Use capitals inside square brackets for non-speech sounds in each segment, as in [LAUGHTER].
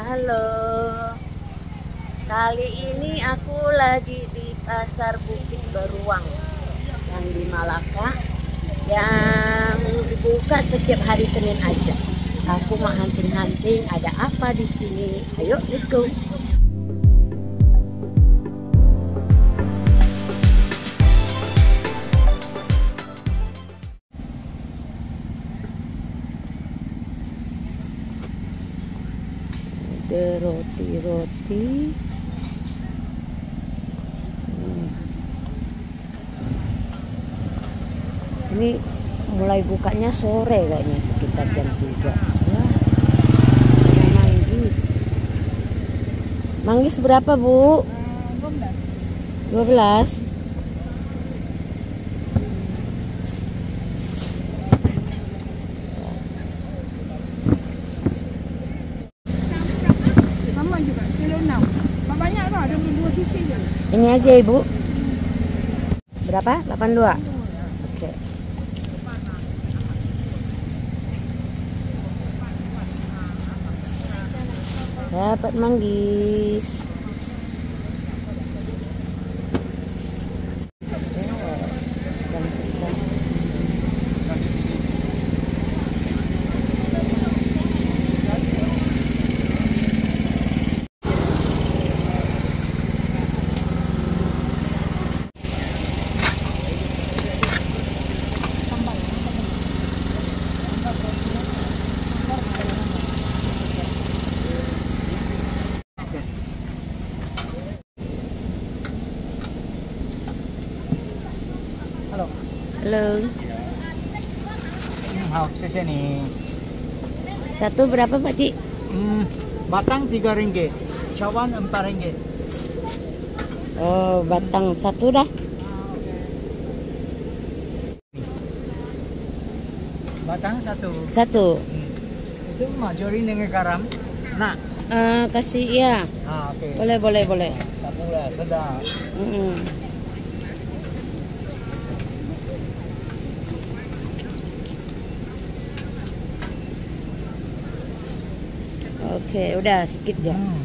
Halo. Kali ini aku lagi di Pasar Bukit Beruang yang di Malaka yang dibuka setiap hari Senin aja. Aku mau hunting-hunting ada apa di sini. Ayo, let's go. ada roti-roti hmm. ini mulai bukanya sore kayaknya sekitar jam 3 ya. manggis manggis berapa bu? Eh, 12 12 aja, Ibu. Berapa? 82. Oke. Dapat manggis. Dan pisang. Halo. Halo. Nih. Satu berapa, Pak Ci? Hmm, batang tiga ringgit, cawan empat ringgit. Oh, batang satu dah. Batang satu. Satu. Hmm. Itu majori dengan garam. Nah, Eh, kasih ya. ah, oke. Boleh, boleh, boleh. Satu lah, sedap. Mm-mm. Oke, udah sedikit aja. Hmm.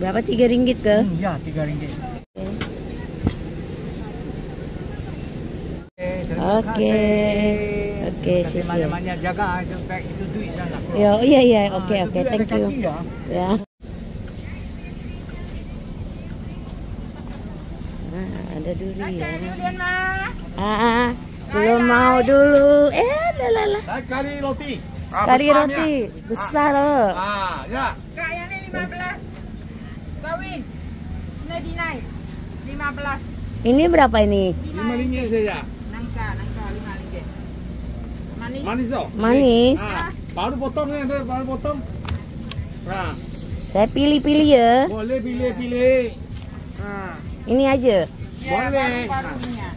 Berapa tiga ringgit ke? Hmm, ya tiga ringgit. Oke. Oke, Oke. sisi. Mana-mana jaga itu baik itu duit sana. Ya, oh, iya iya, Ah, oke itu oke, ada thank you. ya. Ya. Nah, ada durian. Julian mah. Ah, belum mau dulu. Eh, Saya kari roti. Ah, Kari besar roti ya. besar loh. Ah, ya. Kak yang ni 15. Kawin. Ini dinaik. 15. Ini berapa ini? Lima ringgit saja. Nangka, nangka 5 ringgit. Manis. Manis tau? Manis. Ah, baru potong ya, baru potong. Ah, Saya pilih-pilih ya. boleh pilih-pilih. Ah, Ini aja. Ya, boleh. paru-parunya.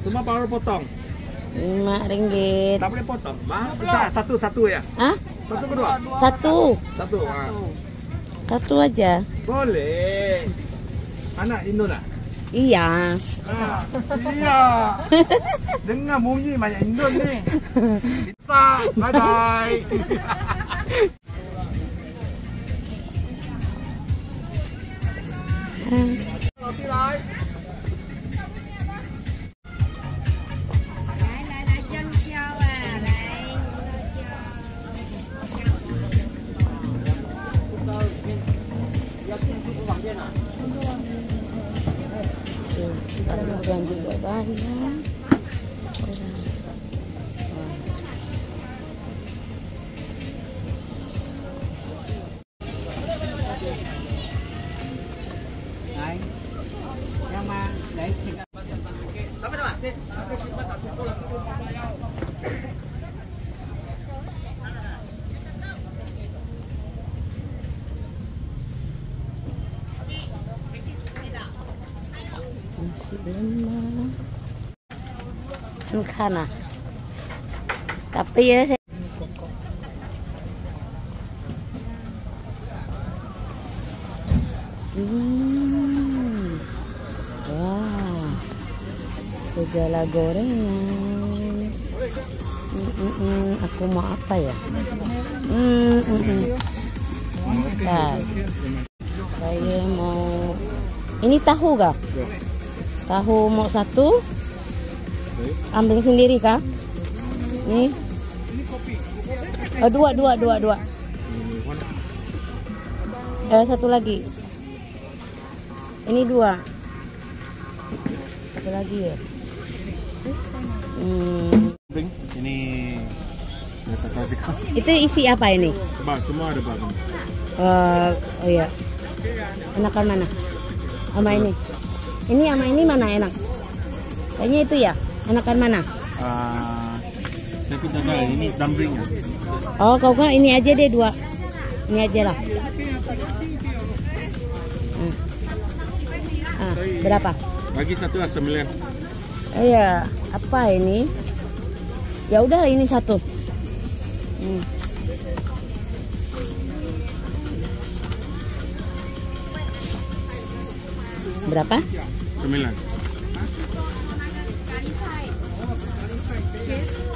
Cuma baru potong. Lima ringgit. Tak boleh potong. Mahal besar satu-satu ya. Hah? Satu kedua. Satu. Satu. Ah. Satu aja. Boleh. Anak Indo tak? Iya. Ah, iya. [LAUGHS] Dengar bunyi banyak Indon ni. Bisa. Bye bye. [LAUGHS] Roti lai. Tanggungan juga banyak. Kana. Tapi ya saya Hmm. Wah. Segala gorengan. Hmm, hmm. Aku mau apa ya? Hmm. Bentar. Saya mau ini tahu gak? Tahu mau satu? Ambil sendiri kah? Nih. Oh, dua, dua, dua, dua. Eh, satu lagi. Ini dua. Satu lagi ya. Hmm. Ini. [LAUGHS] Itu isi apa ini? Semua ada. Eh, oh iya. Enakan mana? Sama ini. Ini sama ini mana enak? Kayaknya itu ya. Enakan mana? Ah, saya pun tak tahu ini dumpling. ya. Oh, kau kan ini aja deh dua. Ini aja lah. Hmm. Ah, berapa? Bagi satu lah sembilan. Oh iya, apa ini? Ya udah ini satu. Hmm. Berapa? Sembilan. 白菜哦菜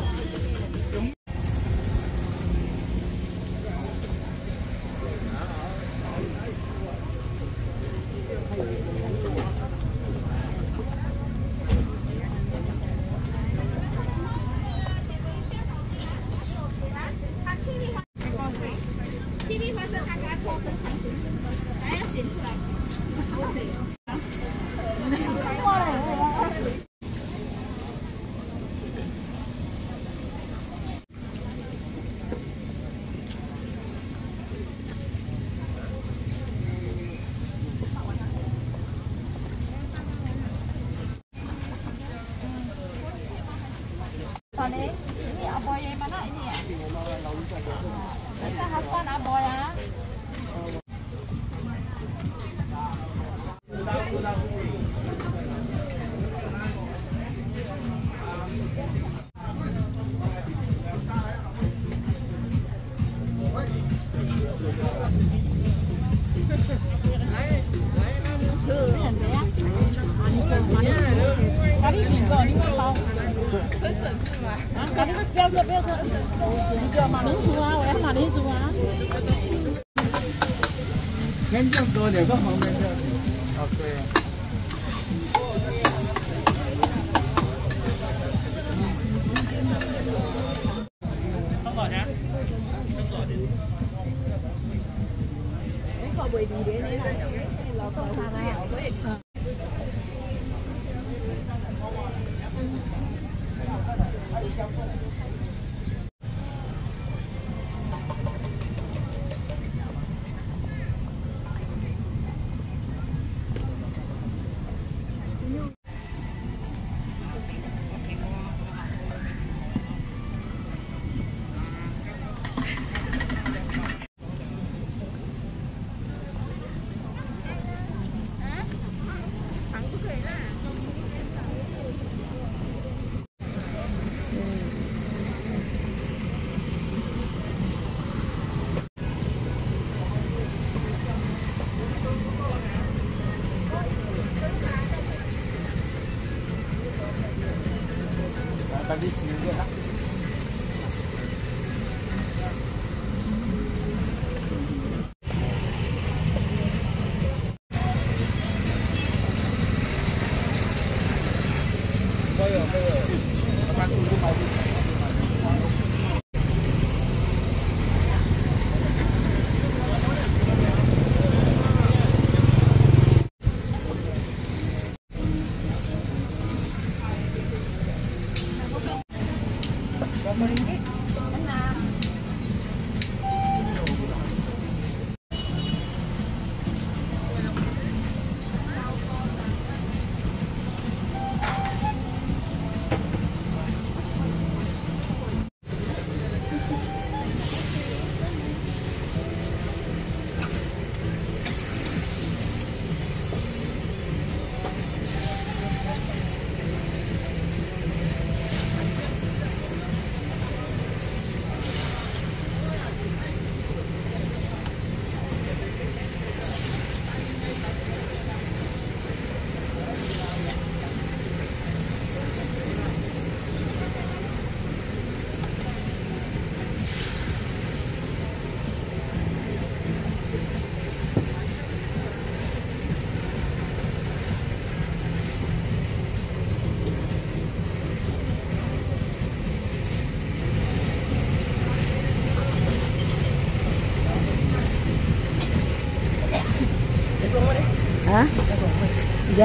Hả? Cái kia kia kia. Ủa, mà đứng xuống á, em mà đi xuống á. Khen cho tôi để có hồng lên được. Ok. Không rồi hả? Không rồi. Có bởi vì thế này là nó có sao vậy?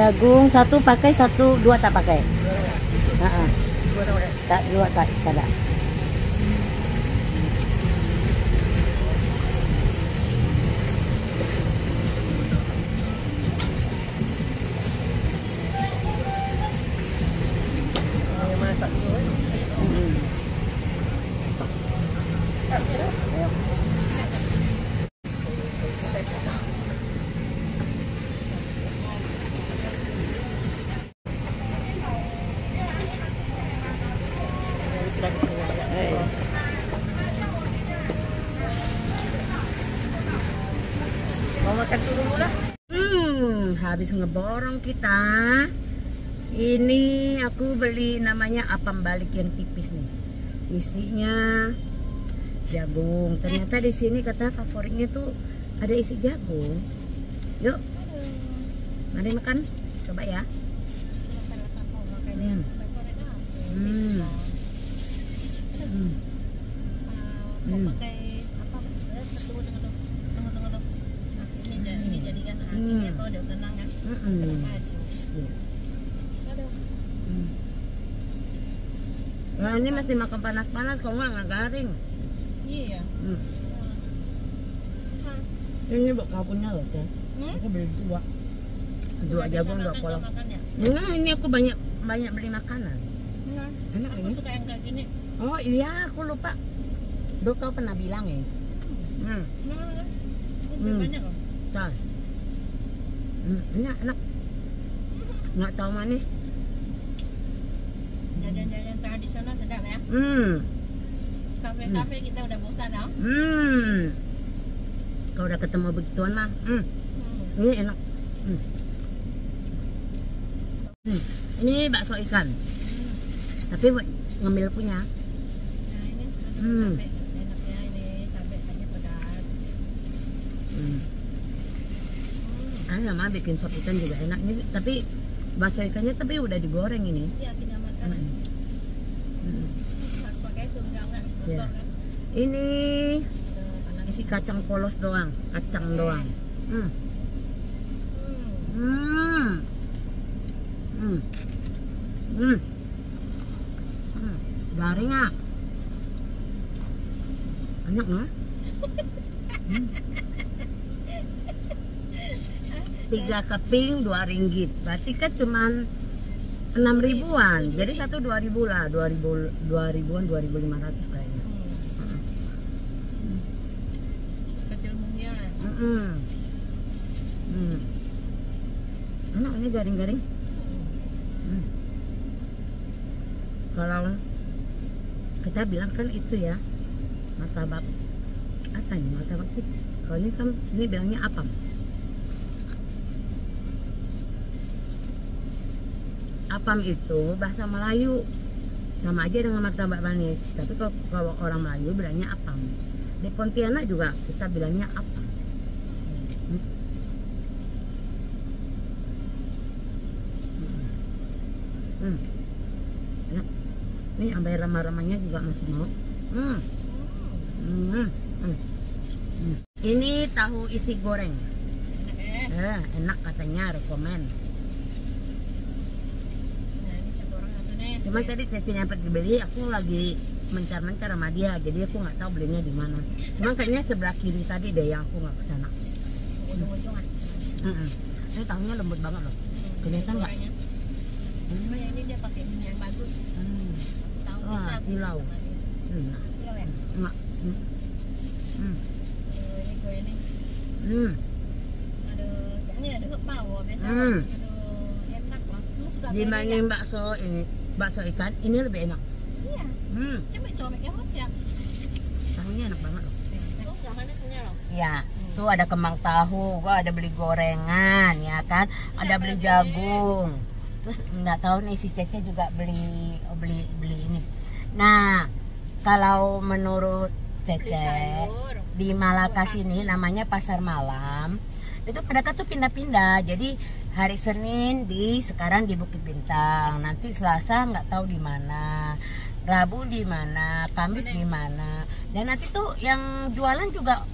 Jagung satu pakai satu dua tak pakai? Heeh. tak dua tak tak ada habis ngeborong kita. Ini aku beli namanya apam balik yang tipis nih. Isinya jagung. Ternyata di sini kata favoritnya tuh ada isi jagung. Yuk. Mari makan. Coba ya. Hmm. Hmm. Hmm. Hmm. pakai apa eh, tunggu tunggu tunggu tunggu tunggu tunggu nah, ini jadi ini jadi kan nah, ini Hmm. atau ada aduh Hmm. Nah, ini mesti makan panas-panas, kalau nggak nggak garing. iya Hmm. Hmm. Ini punya loh, teh. Hmm? Aku beli dua. Dua jagung, dua ya Enggak, ini aku banyak banyak beli makanan. enggak Enak aku ini. suka yang kayak gini Oh iya, aku lupa. Dok kau pernah bilang ya. Hmm, nah, Hmm. banyak loh enak, enak. Nggak tahu manis. jajan-jajan tradisional sedap ya Hmm, kafe-kafe kita udah bosan ya hmm. Kau udah ketemu begituan mah. Hmm, hmm. ini enak. Hmm. Hmm. Ini bakso ikan. Tapi buat ngambil punya. nah ini Hmm. cabai enaknya ini cabai cabai pedas Hmm. Ah, sama bikin sop ikan juga enak ini. Tapi bakso ikannya tapi udah digoreng ini. iya tinggal makan Hmm. Hmm. harus pakai itu enggak enggak Iya. kotor kan Ini isi kacang polos doang, kacang doang. Hmm. Hmm. Hmm. Hmm. Hmm. Hmm. Garing ah. Enak nggak? [LAUGHS] Hmm. Tiga keping dua ringgit. Berarti kan cuman enam ribuan. Jadi satu dua ribu lah, dua ribu dua ribuan, dua ribu lima ratus kayaknya. Hmm. Kecil mungnya. Mm-mm. Hmm. Enak ini garing-garing. Hmm. Kalau kita bilang kan itu ya martabak apa ini martabak tipis. Kalau ini kan sini bilangnya apam. Apam itu bahasa Melayu sama aja dengan martabak manis. Tapi kalau, kalau orang Melayu bilangnya apam. Di Pontianak juga kita bilangnya apam. Hmm. Hmm. Enak. Ini sampai remah-remahnya juga masih mau. Hmm. Hmm. Hmm. Hmm. Ini tahu isi goreng. Enak ya. Eh, enak katanya, rekomen. Nah, ini satu orang satu nih. Cuma tadi Cepinya pergi beli, aku lagi mencar-mencar sama dia, jadi aku nggak tahu belinya di mana. Cuma kayaknya sebelah kiri tadi deh yang aku nggak ke sana. ujung-ujung ah. Mm-mm. Ini tahunya lembut banget loh. Kelihatan nggak? Yang ini dia pakai minyak yang bagus. Hmm. Tahu Wah, silau. Hmm. Silau ya. Enak. Hmm. Hmm. Aduh, ini gue ini. Hmm. Aduh, kayaknya ada beta. Hmm. Aduh, enak lah. Suka goreng nggak? bakso ini, bakso ikan ini lebih enak. Iya. Hmm. Coba comeknya hot ya. Tahunya enak banget loh. Oh, jangan punya loh. Ya, tuh ada kembang tahu, gua ada beli gorengan, ya kan? Ada beli jagung. Terus nggak tahu nih si Cece juga beli oh, beli beli ini. Nah, kalau menurut Cece di Malaka sini namanya pasar malam. Itu mereka tuh pindah-pindah. Jadi hari Senin di sekarang di Bukit Bintang, nanti Selasa nggak tahu di mana. Rabu di mana, Kamis di mana. Dan nanti tuh yang jualan juga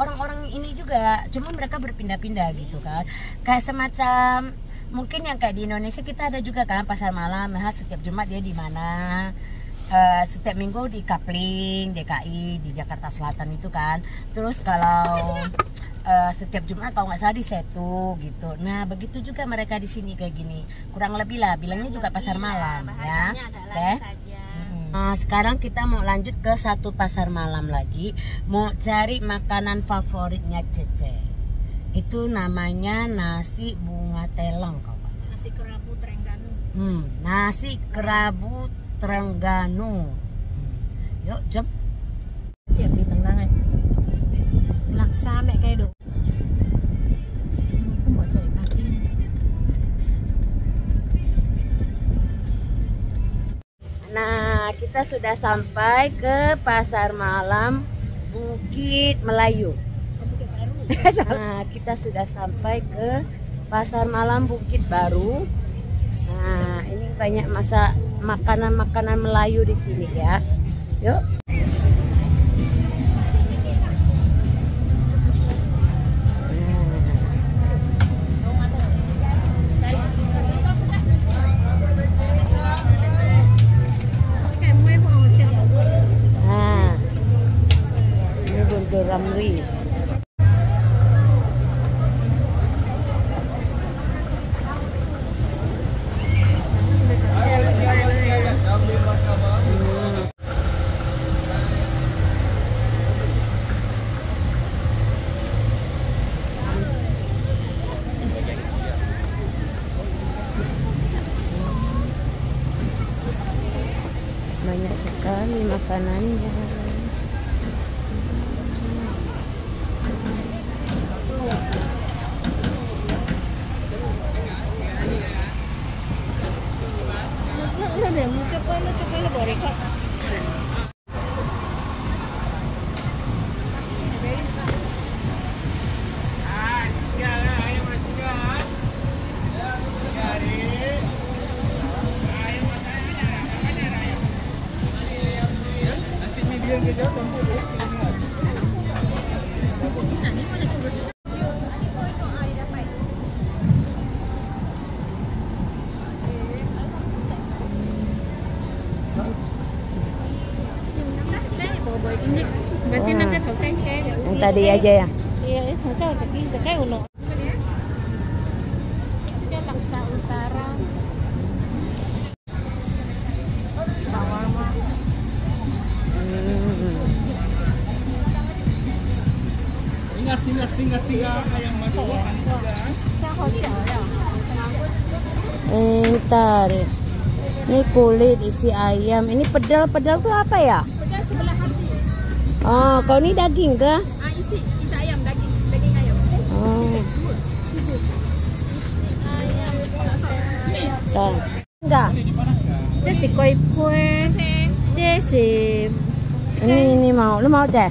orang-orang ini juga, cuma mereka berpindah-pindah gitu kan. Kayak semacam mungkin yang kayak di Indonesia kita ada juga kan pasar malam nah setiap Jumat dia di mana Eh, setiap minggu di Kapling DKI di Jakarta Selatan itu kan terus kalau eh, setiap Jumat kalau nggak salah di Setu gitu nah begitu juga mereka di sini kayak gini kurang lebih lah bilangnya juga pasar malam ya Oke. Nah, sekarang kita mau lanjut ke satu pasar malam lagi mau cari makanan favoritnya Cece itu namanya nasi bunga telang kalau nggak salah. nasi kerabu Trengganu Hmm, nasi kerabu Terengganu. Hmm. Yuk, jom. Đi tầng này Laksa mẹ cây Nah, kita sudah sampai ke pasar malam Bukit Melayu. Nah, kita sudah sampai ke pasar malam Bukit Baru. Nah, ini banyak masa makanan-makanan Melayu di sini ya. Yuk. Ramli. Banyak sekali makanannya. Yang tadi aja ya. Iya, kayak utara. Singa singa singa singa ayam. Eh. Ini kulit isi ayam. Ini pedal-pedal tuh apa ya? Oh, kau ini daging ke? Ah, isi isi ayam daging, daging ayam. Oh. Ntar. Enggak. Si koi pue. Si Ini ini mau. Lu mau, Ceh?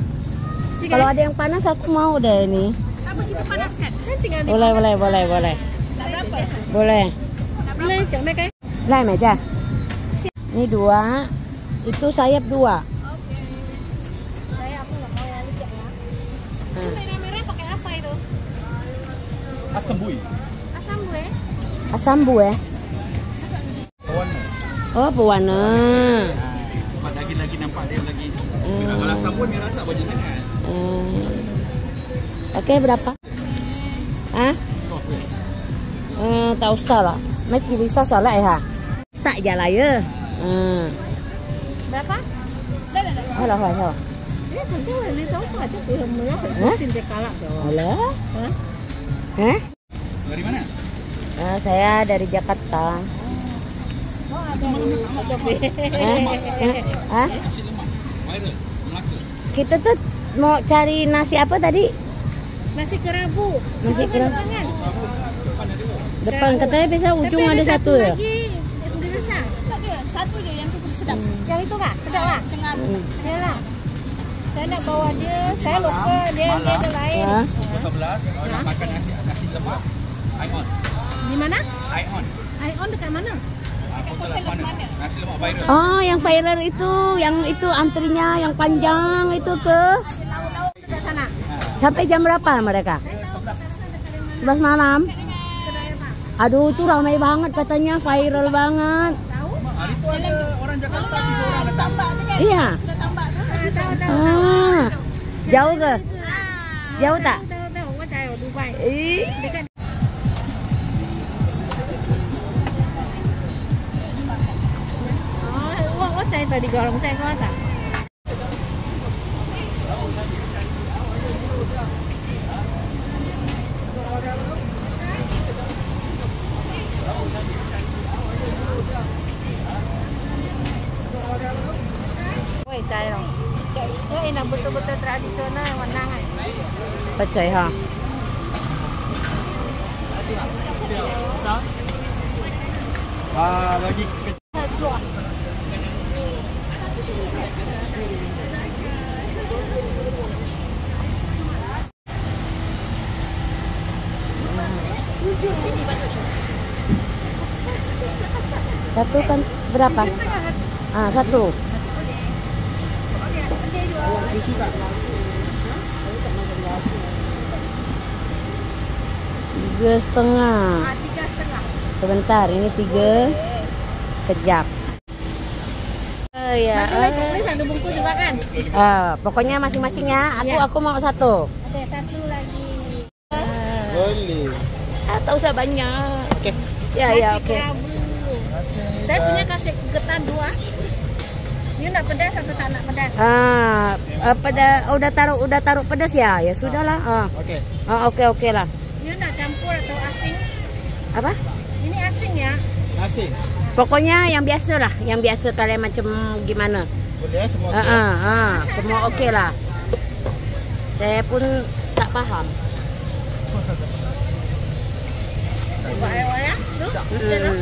Kalau ada yang panas aku mau deh ini. apa di Boleh, boleh, boleh, boleh. Boleh. Boleh, cek mereka. Lah, meja. Ini dua. Itu sayap dua. Asam bui. Asam gue. Asam buah. Oh, pewarna. Nampak lagi-lagi nampak dia lagi. Hmm. Kalau asam bui merah tak baju sangat. Hmm. Oke, berapa? Hah? Hmm, tak usah lah. Masih bisa soalnya ya. Tak jalan ya. Hmm. Berapa? Dah, dah, dah. Halo, halo, halo. Eh, tentu ini tahu tak ada tu yang murah tak Hah? susin dia kalak tu. Halo? Hah? Dari mana? Nah, saya dari Jakarta. Oh, ada ada Hah? Kita tuh mau cari nasi apa tadi? Nasi kerabu. Nasi kerabu. Depan katanya bisa ujung Tapi ada satu ya. Tak ada. Satu je yang sedap. Yang itu kah? Sedap lah. Tengah. Yalah. Saya nak bawa dia. Saya lupa dia dia ada lain. Ya. Pukul 11 kalau nak makan nasi nasi lemak. Ion. Di mana? Ion. Ion dekat mana? Ah. Oh, yang viral itu, yang itu antrinya yang panjang itu ke sampai jam berapa mereka? 11 malam. Aduh, itu ramai banget katanya, viral banget. Iya. Ah, jauh ke? Jauh tak? Ih. dekat Oh, wah, wah, cai tadi gorong cai kau tak? Woi, cai dong. Ya, ini betul-betul tradisional menangan. Pecah ha. Ah, bagi Satu kan berapa? Ah, satu. Tiga setengah. Sebentar, ini tiga. Kejap. Oh ya. Satu bungkus juga kan? Ah, pokoknya masing-masing ya. Aku aku mau satu. Ada satu lagi. boleh. Ah, tak usah banyak. Okey. Ya Nasi ya oke. kerabu. Saya punya kasih getan dua. Ini nak pedas atau tak nak pedas? Ah, ah, pada udah taruh udah taruh pedas ya? Ya sudahlah. Ah, Okey. ah oke oke lah. Ini nak campur atau asing? Apa? Ini asing ya. Nasi. Pokoknya yang biasa lah, yang biasa kalian macam gimana. Boleh semua. Ah, ah, ah, semua oke lah. Saya pun tak paham. [LAUGHS] Ya.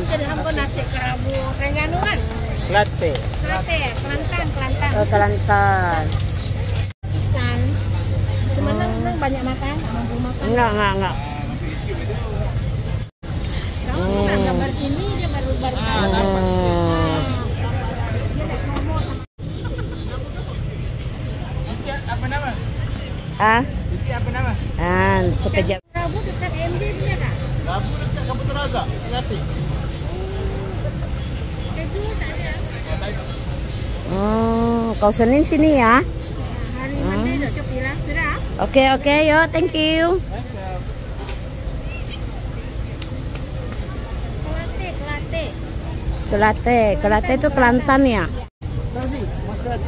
Jadi nasi kerabu? Latte. Kelantan, Kelantan. Oh, Kelantan. Gimana? Banyak makan, mampu makan. Enggak, enggak, enggak. Kamu Hmm. nak gambar sini dia baru baru tahu. Hmm. Itu apa nama? Ah, apa nama? ah, sekejap. Kerabu dekat MD punya tak? Rabu Oh, kau Senin sini ya? Hari bilang sudah. Oke, oke, yo, thank you. Kelate, kelate. Kelate, Kelate itu Kelantan ya?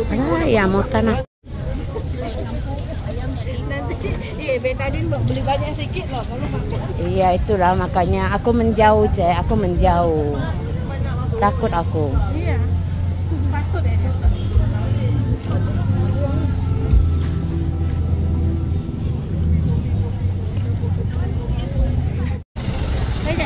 Ah, ya mau tanah. Eh, betadin beli banyak sedikit loh kalau makan. Iya itulah makanya aku menjauh cek, aku menjauh. Takut aku. Iya. Takut ya. Bây giờ